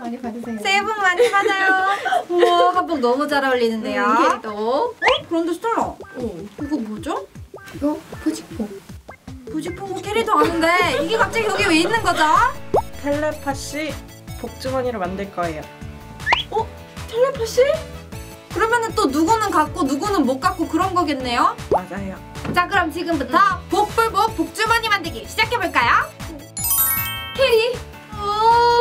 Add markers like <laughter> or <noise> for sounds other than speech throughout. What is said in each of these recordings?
많이 받으세요. 새해 복 많이 받아요. <laughs> 우와 한복 너무 잘 어울리는데요. 음. 어? 그런데 스텔라 어. 이거 뭐죠? 이거 부직포. 부직포고 캐리도 아는데 이게 갑자기 여기 왜 있는 거죠? 텔레파시 복주머니를 만들 거예요. 텔레파시? 그러면은 또 누구는 갖고 누구는 못 갖고 그런 거겠네요? 맞아요. 자 그럼 지금부터 복불복 복주머니 만들기 시작해볼까요? 캐리 오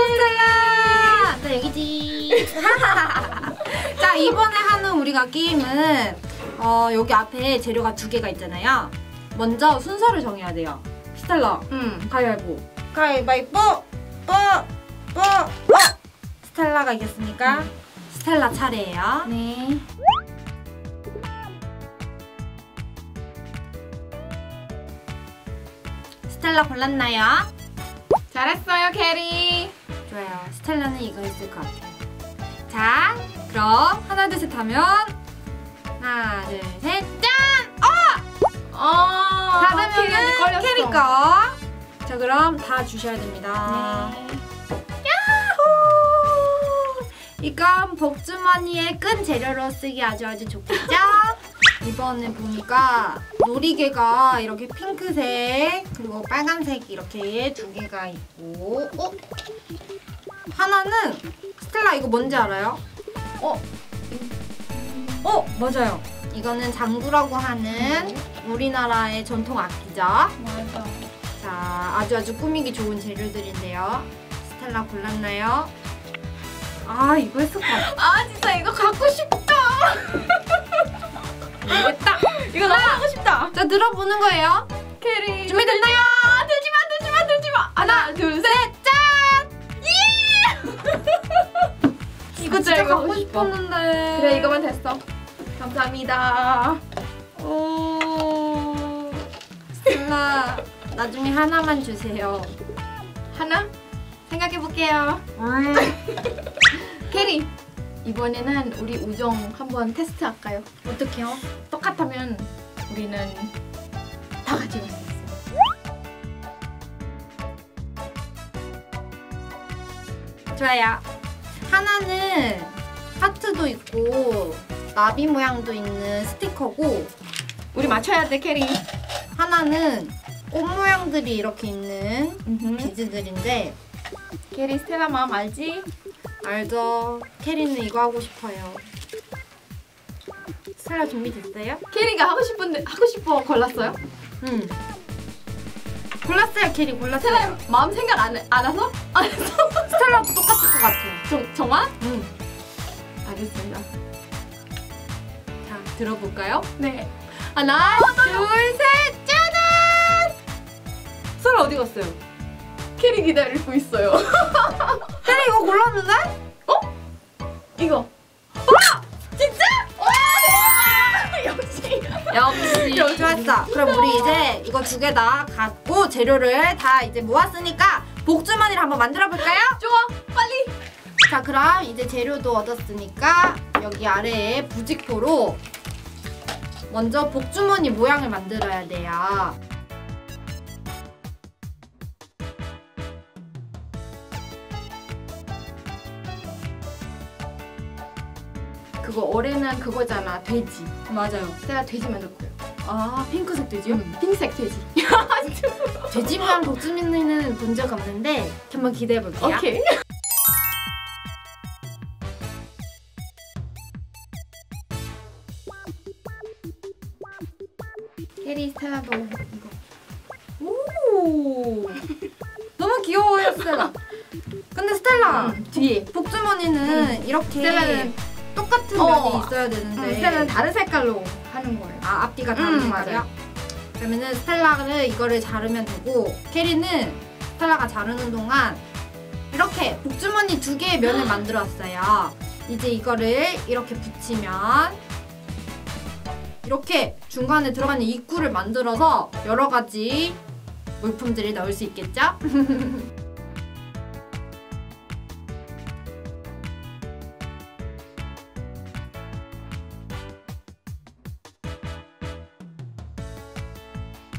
<laughs> 자 이번에 하는 우리가 게임은 어, 여기 앞에 재료가 두 개가 있잖아요 먼저 순서를 정해야 돼요 스텔라 음. 가위바위보 가위바위보! 뽀! 뽀! 뽀! 스텔라가 이겼으니까 스텔라 차례예요 네. 스텔라 골랐나요? 잘했어요, 캐리. 좋아요. 스텔라는 이거 있을 것 같아요. 자, 그럼 하나 둘 셋 하면 하나 둘 셋 짠! 어. 닫으면은 걸렸어. 캐리 거. 자, 그럼 다 주셔야 됩니다. 네. 야호! 이건 복주머니에 끈 재료로 쓰기 아주 아주 좋겠죠? 이번에 보니까 놀이개가 이렇게 핑크색 그리고 빨간색 이렇게 두 개가 있고 어? 하나는 스텔라 이거 뭔지 알아요? 어. 어 맞아요 이거는 장구라고 하는 우리나라의 전통 악기죠 맞아. 자 아주 아주 꾸미기 좋은 재료들인데요 스텔라 골랐나요? 아 이거 했을 것 같아 아, 진짜 이거 갖고 싶다. <laughs> 모르겠다 이거 너무 하고 싶다. 자 들어보는 거예요 캐리. 준비됐나요? 싶었는데 그래, 이거만 됐어. 감사합니다. 오 스텔라 나중에 하나만 주세요 하나 생각해 볼게요. 음. 캐리. 이번에는 우리 우정 한번 테스트 할까요? 어떡해요? 똑같다면 우리는 다수 있어요. 좋아요. 하나는 하트도 있고 나비 모양도 있는 스티커고 우리 맞춰야 돼, 캐리. 하나는 꽃 모양들이 이렇게 있는 음흠. 비즈들인데 캐리 스텔라 마음 알지? 알죠? 캐리는 이거 하고 싶어요. 스텔라 준비됐어요? 캐리가 하고 싶은데 하고 싶어 골랐어요? 응. 골랐어요, 캐리 골랐어요. 스텔라 마음 생각 안, 안 와서? 안 해서? 스텔라도 똑같을 것 같아요. 정, 정말? 응. 알겠습니다. 자, 들어볼까요? 네. 하나, 둘, 셋, 짜잔! 스텔라 어디 갔어요? 캐리 기다리고 있어요. <laughs> 캐리 이거 골랐는데? 이거. 와! 진짜? 와! <laughs> 역시. 역시 좋았어. 그럼 우리 이제 이거 두 개 다 갖고 재료를 다 이제 모았으니까 복주머니를 한번 만들어 볼까요? 좋아, 빨리. 자, 그럼 이제 재료도 얻었으니까 여기 아래에 부직포로 먼저 복주머니 모양을 만들어야 돼요. 그거 올해는 그거잖아, 돼지. 맞아요. 스텔라 돼지 만들 거예요. 아, 핑크색 돼지요? 응, 흰색 돼지. <laughs> 돼지 모양 복주머니는 본 적 없는데 한번 기대해 볼게요. 오케이. 캐리 스텔라도 이거. 오, 너무 귀여워요, 스텔라. 근데 스텔라, 응, 뒤에. 복주머니는 이렇게 스텔라는 똑같은 어. 면이 있어야 되는데 응, 스텔라는 다른 색깔로 하는 거예요. 아 앞뒤가 다른 음? 맞아요. 그러면은 스텔라를 이거를 자르면 되고 캐리는 스텔라가 자르는 동안 이렇게 복주머니 두 개의 면을 만들었어요. 이제 이거를 이렇게 붙이면 이렇게 중간에 들어가는 입구를 만들어서 여러 가지 물품들을 넣을 수 있겠죠? <laughs>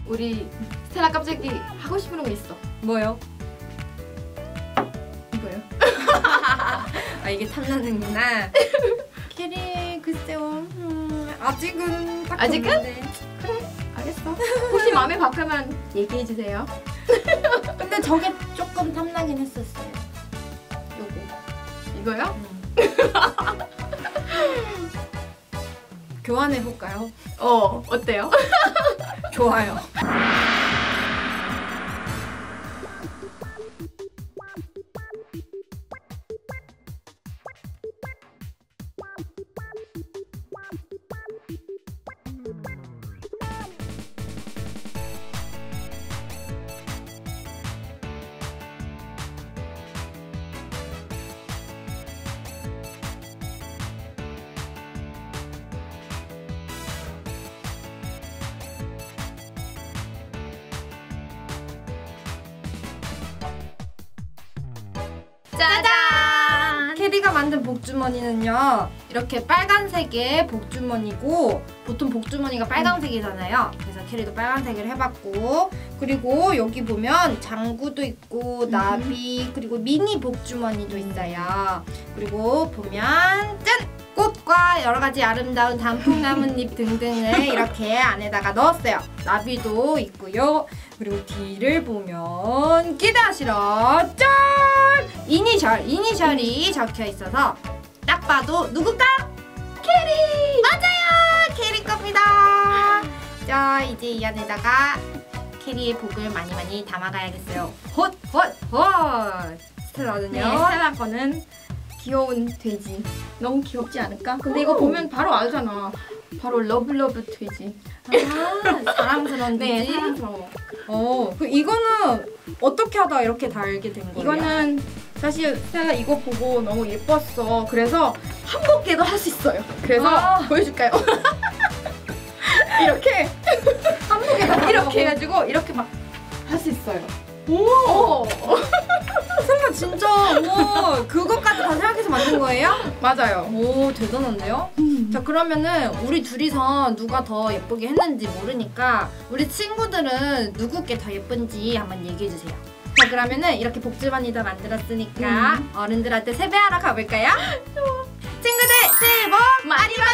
우리 스텔라 갑자기 하고 싶은 거 있어. 뭐요? 이거요. <laughs> 아 이게 탐나는구나. <laughs> 캐리 글쎄요. 음, 아직은 딱 아직은? 없는데. 알겠어. <laughs> 혹시 마음에 바꾸면 얘기해 주세요. <laughs> 근데 저게 조금 탐나긴 했었어요. 요거. 이거요? <laughs> 교환해 볼까요? 어, 어때요? 좋아요. 만든 복주머니는요 이렇게 빨간색의 복주머니고 보통 복주머니가 빨간색이잖아요 그래서 캐리도 빨간색을 해봤고 그리고 여기 보면 장구도 있고 나비 그리고 미니 복주머니도 있어요 그리고 보면 짠! 꽃과 여러 가지 아름다운 단풍 나뭇잎 <laughs> 등등을 이렇게 안에다가 넣었어요 나비도 있고요 그리고 뒤를 보면 기대하시라 짠! 이니셜 이니셜이 적혀 있어서 딱 봐도 누굴까? 캐리! 맞아요! 캐리 겁니다. 자 이제 이 안에다가 캐리의 복을 많이 많이 담아가야겠어요. 헛 헛 헛! 스텔라는요? 네, 스텔라 거는 귀여운 돼지. 너무 귀엽지 않을까? 근데 이거 오. 보면 바로 알잖아. 바로 love love 돼지. 아 사랑스러운 네, 돼지 사랑스러워. 어, 그 이거는 어떻게 하다 이렇게 달게 된 거예요? 이거는 사실 스텔라 이거 보고 너무 예뻤어. 그래서 한복개도 할 수 있어요. 그래서 아. 보여줄까요? <laughs> 이렇게 한복에다 이렇게 해가지고 이렇게 막 할 수 있어요. 오, 오, <laughs> 진짜 오 그것까지 다 생각해서 만든 거예요? 맞아요. 오 대단한데요? 자 그러면은 우리 둘이서 누가 더 예쁘게 했는지 모르니까 우리 친구들은 누구께 더 예쁜지 한번 얘기해 주세요. 자 그러면은 이렇게 복주머니 다 만들었으니까 어른들한테 세배하러 가볼까요? <laughs> 친구들 새해 복 많이 받으세요.